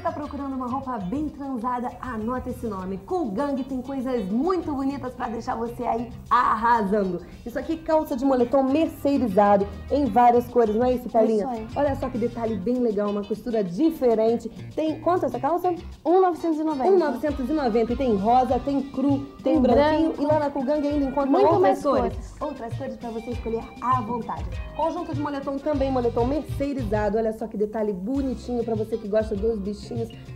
você tá procurando uma roupa bem transada, anota esse nome. Cool Gang tem coisas muito bonitas para deixar você aí arrasando. Isso aqui calça de moletom mercerizado em várias cores, não é isso, Paulinha? Isso aí. Olha só que detalhe bem legal, uma costura diferente. Tem quanto essa calça? 1,990. 1,990 e tem rosa, tem cru, tem, Tem branquinho branco. e lá na Cool Gang ainda encontra Muito outras mais cores. cores. Outras cores para você escolher à vontade. Conjunto de moletom também, moletom mercerizado. Olha só que detalhe bonitinho para você que gosta dos bichinhos.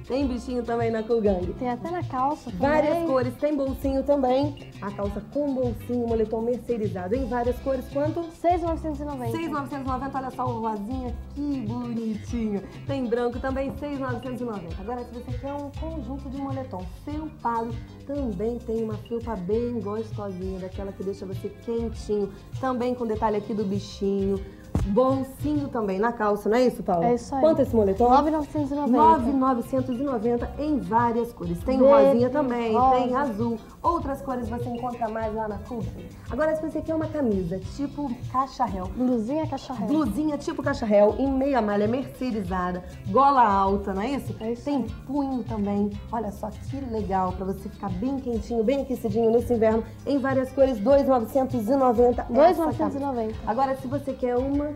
Tem bichinho também na Cool Gang. Tem até na calça Várias também. cores, tem bolsinho também. A calça com bolsinho, moletom mercerizado em várias cores. Quanto? 6,990. 6,990, olha só o rosinha, que bonitinho. Tem branco também, 6,990. Agora, se você quer um conjunto de moletom felpado, também tem uma felpa bem gostosinha, daquela que deixa você quentinho. Também com detalhe aqui do bichinho. Bolsinho também na calça, não é isso, Paula? É isso aí. Quanto é esse moletom? 9,990. 9,990 em várias cores. Tem Verde, rosinha também, rosa. tem azul. Outras cores você encontra mais lá na Culture. Agora, se você quer uma camisa tipo cacharel, Blusinha cacharel. blusinha tipo cacharel, em meia malha mercerizada, gola alta, não é isso? É isso Tem punho também. Olha só que legal para você ficar bem quentinho, bem aquecidinho nesse inverno, em várias cores, 2,990. 2,990. Agora, se você quer uma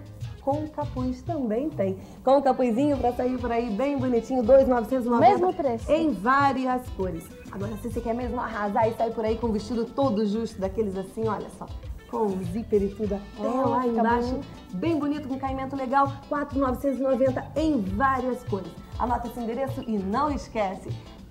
com capuz, também tem. Com capuzinho para sair por aí bem bonitinho, 2,990. Mesmo preço. Em várias cores. Agora, se você quer mesmo arrasar e sair por aí com um vestido todo justo, daqueles assim, olha só. Com o zíper e tudo até Oh, lá fica embaixo. bom. Bem bonito, com caimento legal, 4,990 em várias cores. Anota esse endereço e não esquece.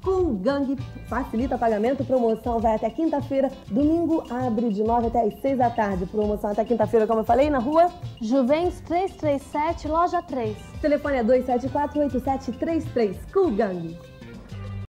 Cool Gang facilita pagamento, promoção vai até quinta-feira, domingo abre de 9 até as 6 da tarde. Promoção até quinta-feira, como eu falei, na rua. Juventus 337, loja 3. O telefone é 274-8733. Cool Gang.